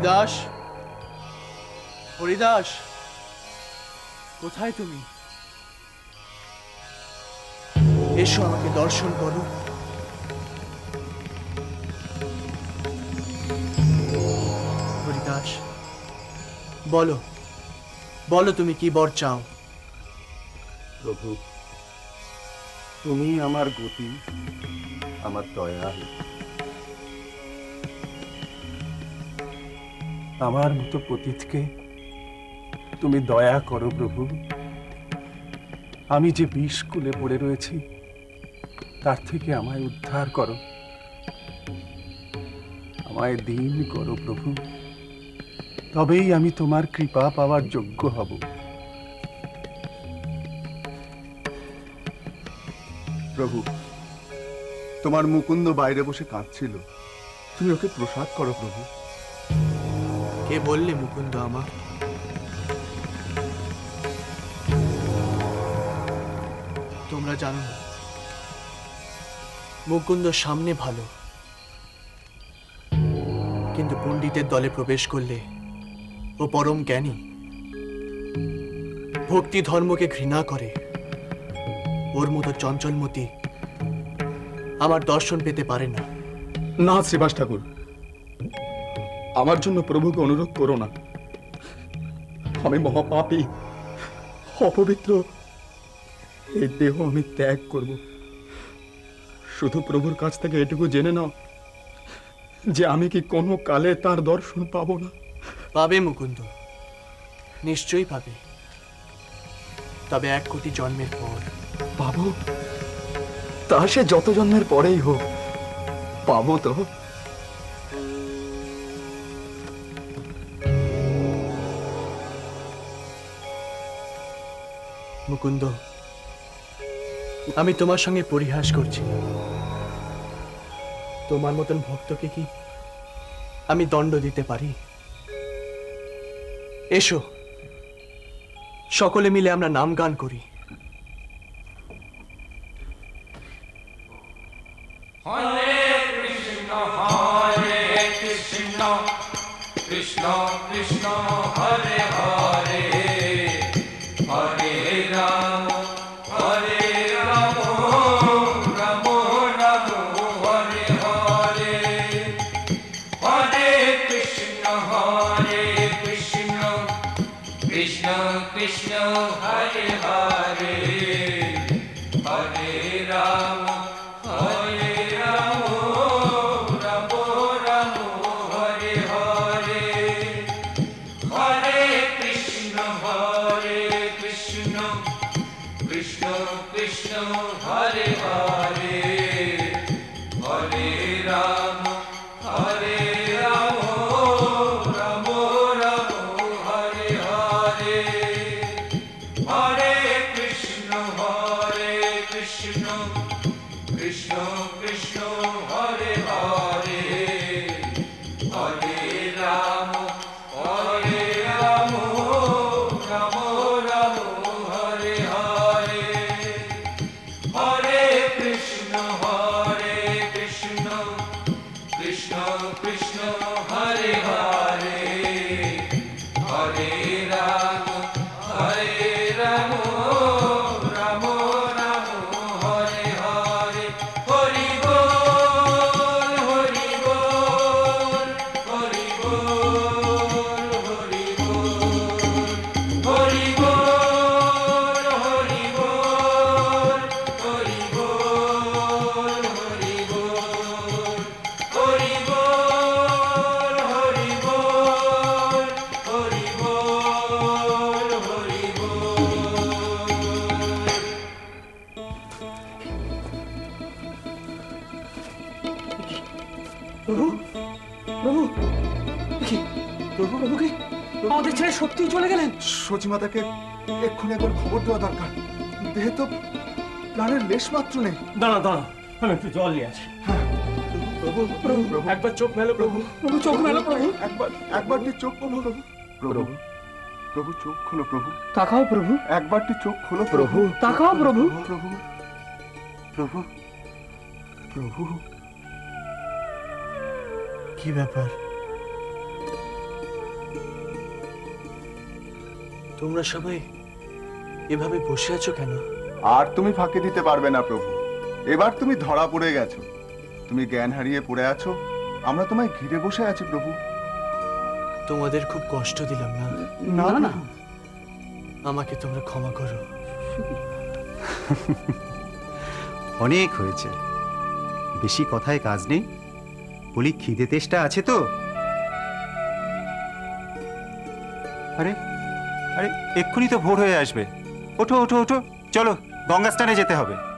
হরিদাস? হরিদাস, কোথায় তুমি? এসো আমাকে দর্শন করো। হরিদাস, বলো বলো তুমি কি বর চাও? প্রভু, তুমি আমার গতি, আমার দয়াল আমার মতো পতিতকে তুমি দয়া করো প্রভু। আমি যে বিষ কুলে পড়ে রয়েছি, তার থেকে আমায় উদ্ধার করো। আমায় দিন করো প্রভু। তবেই আমি তোমার কৃপা পাওয়ার যোগ্য হব। প্রভু, তোমার মুকুন্দ বাইরে বসে কাঁদছিল। তুমি ওকে প্রসাদ করো প্রভু। কে বললে মুকুন্দ আমার? তোমরা জানো মুকুন্দ সামনে ভালো। কিন্তু পণ্ডিতের দলে প্রবেশ করলে ও পরম জ্ঞানী। ভক্তি ধর্মকে ঘৃণা করে। ওর মতো চঞ্চলমতি আমার দর্শন পেতে পারে না। না, শ্রীবাস ঠাকুর। আমার জন্য প্রভুকে অনুরোধ করো না। আমি মহাপাপী অপবিত্র। এই দেহ আমি ত্যাগ করব। শুধু প্রভুর কাছ থেকে এটুকু জেনে নাও যে আমি কি কোনো কালে তার দর্শন পাবো না। পাবে মুকুন্দ। নিশ্চয়ই পাবে। তবে এক কোটি জন্মের পর। পাবো? তা সে যত জন্মের পরেই হোক। পাবো তো। মুকুন্দ, আমি তোমার সঙ্গে পরিহাস করছি। তোমার মতন ভক্তকে কি আমি দণ্ড দিতে পারি? এসো, সকলে মিলে আমরা নাম গান করি। এক্ষুনি একবার খবর দেওয়া দরকার। দেহে তো প্রাণের লেশ মাত্র নেই। দাঁড়া দাঁড়া আমি একটু জল নিয়ে আসি। প্রভু প্রভু প্রভু। একবার চোখ মেলো প্রভু। প্রভু চোখ মেলো প্রভু। একবার একবারটি চোখ খোলো প্রভু। প্রভু। প্রভু চোখ খোলো প্রভু। তাকাও প্রভু। একবারটি চোখ খোলো প্রভু। তাকাও প্রভু প্রভু। প্রভু প্রভু। কি ব্যাপার? তোমরা সবাই এভাবে বসে আছো কেন? আর তুমি ফাঁকি দিতে পারবে না প্রভু। এবার তুমি ধরা পড়ে গেছো। তুমি জ্ঞান হারিয়ে পড়ে আছো। আমরা তোমায় ঘিরে বসে আছি প্রভু। তোমাদের খুব কষ্ট দিলাম না? না না আমাকে তোমরা ক্ষমা করো। অনেক হয়েছে। বেশি কথায় কাজ নেই। বলি খিদে তেষ্টা আছে তো? আরে আরে এক্ষুনি তো ভোর হয়ে আসবে। ওঠো ওঠো ওঠো। চলো গঙ্গা স্নানে যেতে হবে।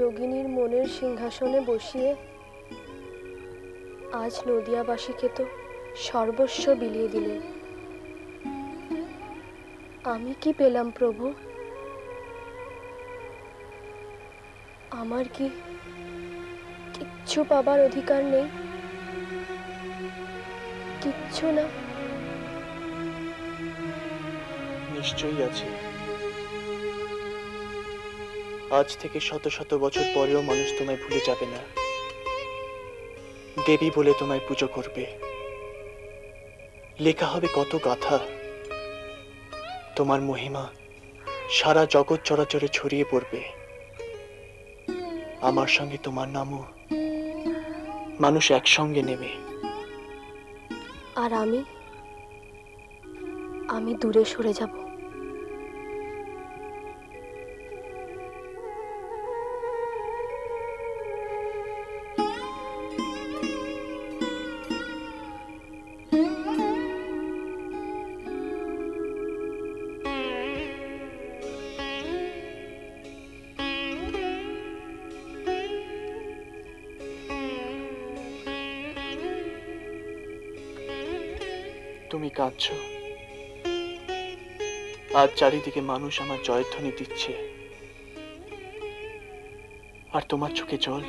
যোগিনীর মনের সিংহাসনে বসিয়ে আজ নদিয়াবাসীকে তো সর্বস্ব বিলিয়ে দিলেন আমি কি পেলাম প্রভু? আমার কি কিচ্ছু পাবার অধিকার নেই? কিচ্ছু না। নিশ্চয়ই আছে। আজ থেকে শত শত বছর পরেও মানুষ তোমায় ভুলে যাবে না। দেবী বলে তোমায় পুজো করবে। লেখা হবে কত গাথা। তোমার মহিমা সারা জগৎ চরাচরে ছড়িয়ে পড়বে। আমার সঙ্গে তোমার নামও মানুষ একসঙ্গে নেবে। আর আমি? আমি দূরে সরে যাব। তুমি কাঁদছ। আর চারিদিকে মানুষ আমার জয়ধ্বনি দিচ্ছে। আর তোমার চোখে জল।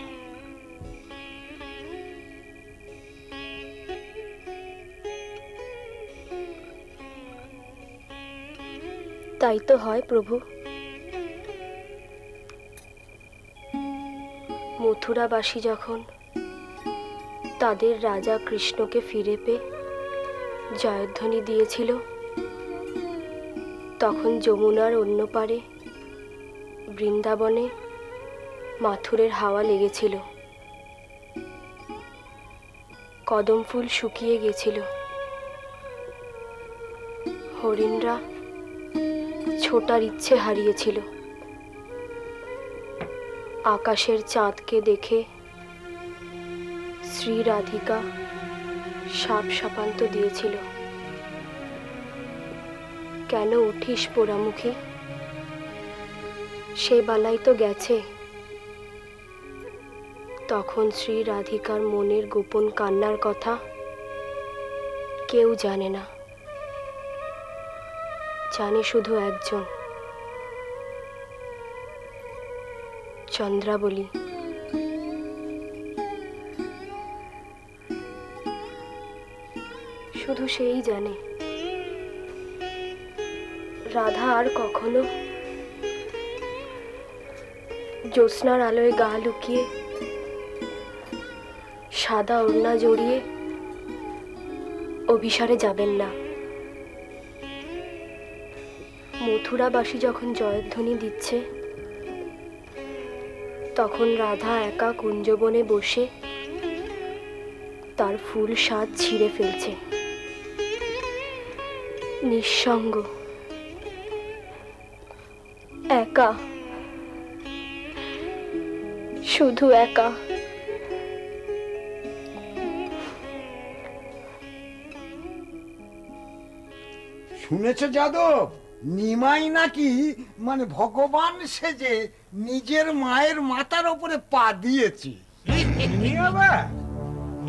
তাই তো হয় প্রভু। মথুরাবাসী যখন তাদের রাজা কৃষ্ণকে ফিরে পেয়ে জয়ধ্বনি দিয়েছিল। তখন যমুনার অন্য পারে বৃন্দাবনে মাথুরের হাওয়া লেগেছিল। কদম ফুল শুকিয়ে গেছিল। হরিণরা ছোটার ইচ্ছে হারিয়েছিল। আকাশের চাঁদকে দেখে শ্রী রাধিকা সাপ সাপান্ত দিয়েছিল। কেন উঠিস পোড়ামুখী? সে বালাই তো গেছে। তখন শ্রী রাধিকার মনের গোপন কান্নার কথা কেউ জানে না। জানে শুধু একজন। চন্দ্রাবলী। শুধু সেই জানে। রাধা আর কখনো জ্যোৎস্নার আলোয় গা লুকিয়ে, সাদা ওড়না জড়িয়ে অভিসারে যাবেন না। মথুরাবাসী যখন জয়ধ্বনি দিচ্ছে, তখন রাধা একা কুঞ্জবনে বসে তার ফুল স্বাদ ছিঁড়ে ফেলছে। নিঃসঙ্গ। একা। শুধু একা। শুনেছ যাদব? নিমাই নাকি মানে ভগবান সেজে নিজের মায়ের মাথার ওপরে পা দিয়েছে।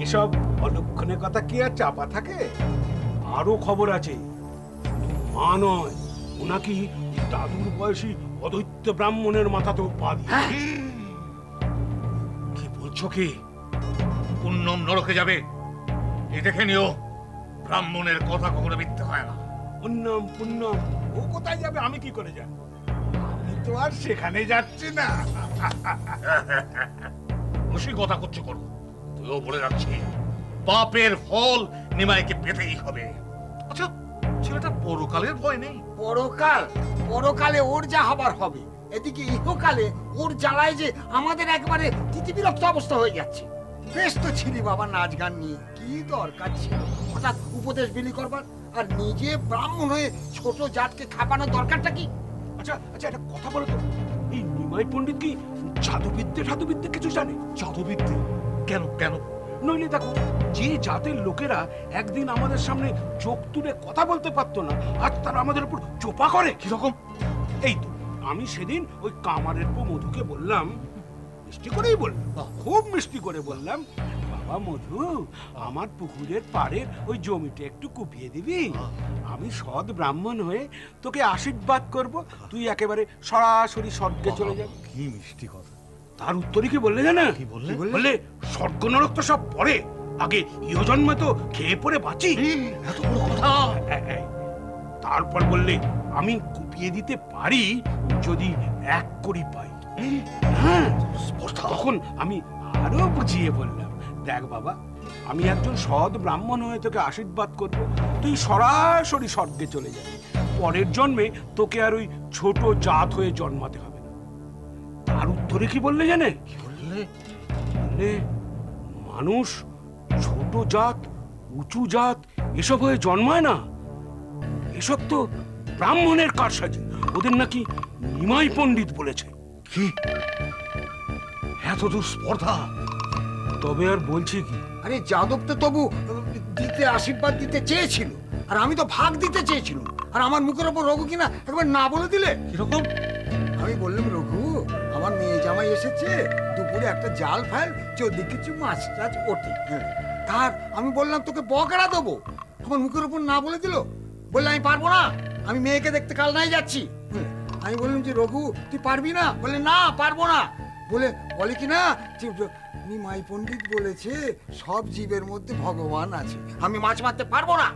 এসব অলক্ষণের কথা কি আর চাপা থাকে? আরও খবর আছে। মা নয় ও নাকি দাদুর বয়সী অদৈত্য ব্রাহ্মণের মাথাতেও পা দিয়ে। কি বলছো কি? পুণ্যম নরকে যাবে। এ দেখে নিও ব্রাহ্মণের কথা কখনো মিথ্যে হয় না। পুণ্যম পুণ্যম ও কোথায় যাবে? আমি কি করে জানি? আমি তো আর সেখানে যাচ্ছি না। খুশি কথা করছ করো তুইও বলে যাচ্ছি পাপের ফল নিমাইকে পেতেই হবে। আচ্ছা ছেলেটা পরকালের ভয় নেই। পরকাল? পরকালে ওর যা হবার হবে। এদিকে ইহকালে ওর জ্বালায় যে আমাদের একবারে তিতিবিরক্ত অবস্থা হয়ে যাচ্ছে। বেশ তো ছিলি বাবা নাচ গান নিয়ে। কি দরকার ছিল? হঠাৎ উপদেশ বিলি করবার আর নিজে ব্রাহ্মণ হয়ে ছোট জাতকে খাপানোর দরকারটা কি? আচ্ছা আচ্ছা একটা কথা বলো তো। এই নিমাই পণ্ডিত কি জাদুবিদ্যে ঠাদুবিদ্যে কিছু জানে? জাদুবিদ্যে? কেন কেন? নইলে দেখো যে জাতের লোকেরা একদিন আমাদের সামনে চোখ তুলে কথা বলতে পারতো না আজ তারা আমাদের উপর চোপা করে। কীরকম? এই তো আমি সেদিন ওই কামারের পো মধুকে বললাম মিষ্টি করেই বললাম খুব মিষ্টি করে বললাম বাবা মধু আমার পুকুরের পাড়ের ওই জমিটা একটু কুপিয়ে দিবি। আমি সৎ ব্রাহ্মণ হয়ে তোকে আশীর্বাদ করব তুই একেবারে সরাসরি স্বর্গে চলে যাবি। কি মিষ্টি কথা। তার উত্তরে কি বললে জানা? কি বললে? বললে? স্বর্গ নরক তো সব পরে আগে ইহজন্মে তো খেয়ে পরে বাঁচি। এত বড় কথা। তারপর বললে আমি কুপিয়ে দিতে পারি যদি এক করি পাই। হ্যাঁ। তখন আমি আরও বুঝিয়ে বললাম দেখ বাবা আমি একজন সৎ ব্রাহ্মণ হয়ে তোকে আশীর্বাদ করব। তুই সরাসরি স্বর্গে চলে যাবি। পরের জন্মে তোকে আর ওই ছোট জাত হয়ে জন্মাতে হবে। তার উত্তরে কি বললে জানে? কি বললে? বললে মানুষ ছোট জাত উঁচু জাত এসব হয়ে জন্মায় না। এসব তো ব্রাহ্মণের কারসাজি ওদের নাকি নিমাই পণ্ডিত বলেছে। কি? এত দূর স্পর্ধা? তবে আর বলছি কি? আরে যাদব তো তবু দিতে আশীর্বাদ দিতে চেয়েছিল। আর আমি তো ভাগ দিতে চেয়েছিলাম আর আমার মুখের ওপর রঘু কিনা একবার না বলে দিলে? কীরকম? আমি বললাম জামাই এসেছে, দুপুরে একটা জাল ফেল চোদ্দিকে কিছু মাছ টাছ ওঠে। তার আমি বললাম, তোকে বকড়া দেবো। আমার মুখের উপর না বলে দিল। বললে, আমি পারব না, আমি মেয়েকে দেখতে কাল নাই যাচ্ছি। আমি বললাম যে, রঘু, তুই পারবি না? বলে না, পারব না। বলে বলে কি না, যে নিমাই পণ্ডিত বলেছে, সব জীবের মধ্যে ভগবান আছে। আমি মাছ মারতে পারব না।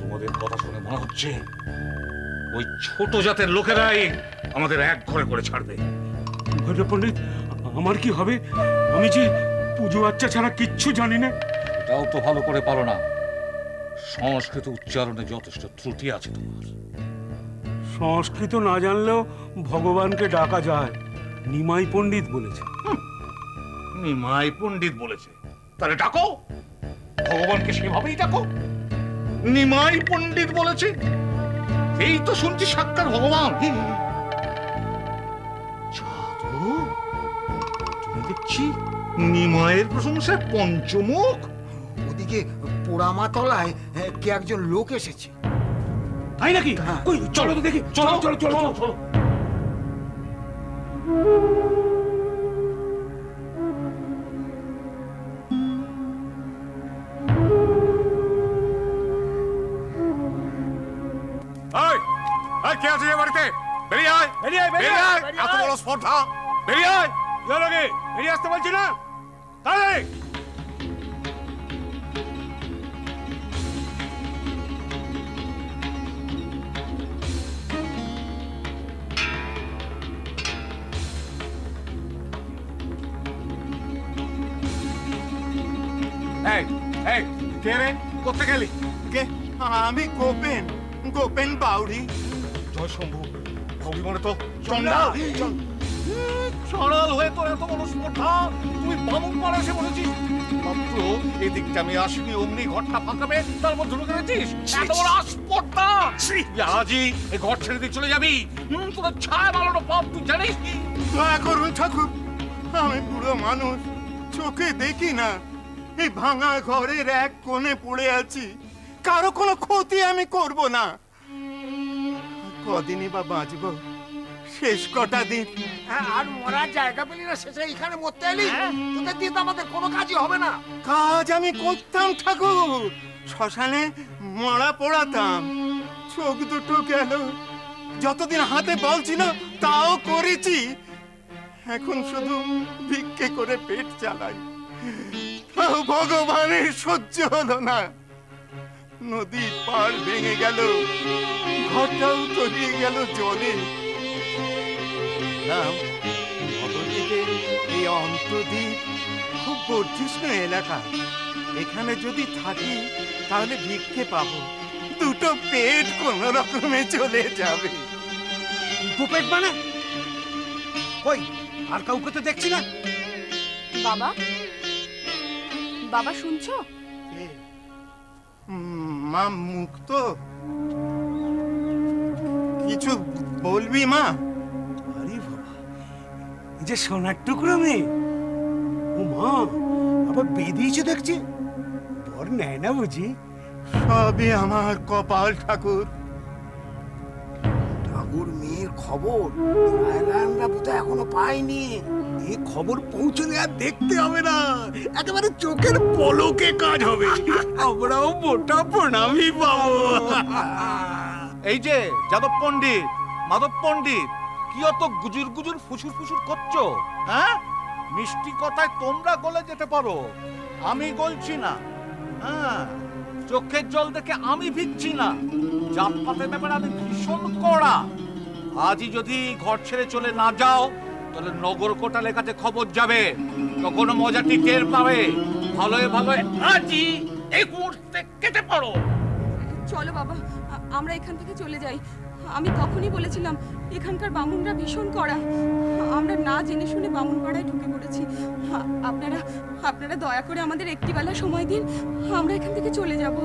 তোমাদের কথা শুনে মনে হচ্ছে ওই ছোট জাতের লোকেরাই আমাদের এক ঘরে করে ছাড়বে। ভৈরব পণ্ডিত আমার কি হবে? আমি যে পুজো আচ্চা ছাড়া কিচ্ছু জানি না। এটাও তো ভালো করে পারো না। সংস্কৃত উচ্চারণে যথেষ্ট ত্রুটি আছে তোমার। সংস্কৃত না জানলেও ভগবানকে ডাকা যায় নিমাই পণ্ডিত বলেছে। নিমাই পণ্ডিত বলেছে। তাহলে ডাকো। ভগবানকে সেভাবেই ডাকো। নিমাই পণ্ডিত বলেছে। এই তো শুনছি সাক্ষাৎ ভগবান। তুমি দেখছি নিমায়ের প্রশংসায় পঞ্চমুখ? ওদিকে পোড়ামাতলায় কে একজন লোক এসেছে। তাই নাকি? হ্যাঁ। চলো তো দেখি। চলো চলো চলো। চলো। এই কে আছে এ বাড়িতে বেরিয়ে আয় বেরিয়ে আয়, বেরিয়ে আয়, বেরিয়ে এত আয়। বড় স্পর্ধা বেরিয়ে আয় কি হলো কি বেরিয়ে আসতে বলছি না তাহলে এই এই কে রে কোথায় গেলি কে আমি গোপেন গোপেন বাউরি জয় শম্ভু। ভৌরি মনে তো চন্ডা। সরল হয়ে তোর এত বড় স্পর্ধা তুই বামুন পাড়া এসে বলেছিস মাত্র এদিকটা আমি আসিনি অমনি ঘরটা ফাঁকাবে তার মধ্যে ঢুকে গেছিস? এত বড় স্পর্ধা আজই এই ঘর ছেড়ে দিয়ে চলে যাবি। তোর ছায় বালানো পাপ তুই জানিস দয়া করুন ঠাকুর আমি বুড়ো মানুষ চোখে দেখি না। এই ভাঙা ঘরের এক কোণে পড়ে আছি কারও কোনো ক্ষতি আমি করব না। কদিনই বা বাঁচব? শেষ কটা দিন। হ্যাঁ, আর মরার জায়গা পেলি না শেষে এখানে মরতে এলি? তোদের দিয়ে তো আমাদের কোনো কাজই হবে না। কাজ আমি করতাম ঠাকুর। শ্মশানে মরা পড়াতাম। চোখ দুটো গেল। যতদিন হাতে বল ছিল তাও করেছি। এখন শুধু ভিক্ষে করে পেট চালাই। তাও ভগবানের সহ্য হলো না। নদীর পার ভেঙে গেল। ঘরটাও তলিয়ে গেল জলে। নাম এই অন্তদ্বীপ খুব বর্ধিষ্ণ এলাকা। এখানে যদি থাকি তাহলে ভিক্ষে পাবো। দুটো পেট কোন রকমে চলে যাবে। দুপেট মানে? কই আর কাউকে তো দেখছি না। বাবা? বাবা শুনছো? উম, মা মুক্ত? কিছু বলবি মা? আরে বাবা এই যে সোনার টুকরো মেয়ে। ও মা আবার বেঁধেছে দেখছি। বর নেয় না বুঝি? সবই আমার কপাল ঠাকুর। ঠাকুর মেয়ের খবর রায়লানরা বোধহয় এখনও পায়নি। এ খবর পৌঁছলে আর দেখতে হবে না। একেবারে চোখের পলকে কাজ হবে। আমরাও মোটা প্রণামই পাবো। এই যে, যাদব পণ্ডিত, মাধব পণ্ডিত, কি অত গুজুর গুজুর ফুসুর ফুসুর করছ হ্যাঁ? মিষ্টি কথায় তোমরা গলে যেতে পারো, আমি গলছি না হ্যাঁ? চোখের জল দেখে আমি ভিজছি না জাতপাতের ব্যাপারে আমি ভীষণ কড়া। আজই যদি ঘর ছেড়ে চলে না যাও, তাহলে নগর কোটালের কাছে খবর যাবে তখন মজাটি টের পাবে। ভালোই ভালোই আজই এই মুহূর্তে কেটে পড়ো। চলো বাবা আমরা এখান থেকে চলে যাই। আমি তখনই বলেছিলাম, এখানকার বামুনরা ভীষণ কড়া। আমরা না জেনে শুনে বামুন পাড়ায় ঢুকে পড়েছি। আপনারা আপনারা দয়া করে আমাদের একটি বেলা সময় দিন। আমরা এখান থেকে চলে যাব।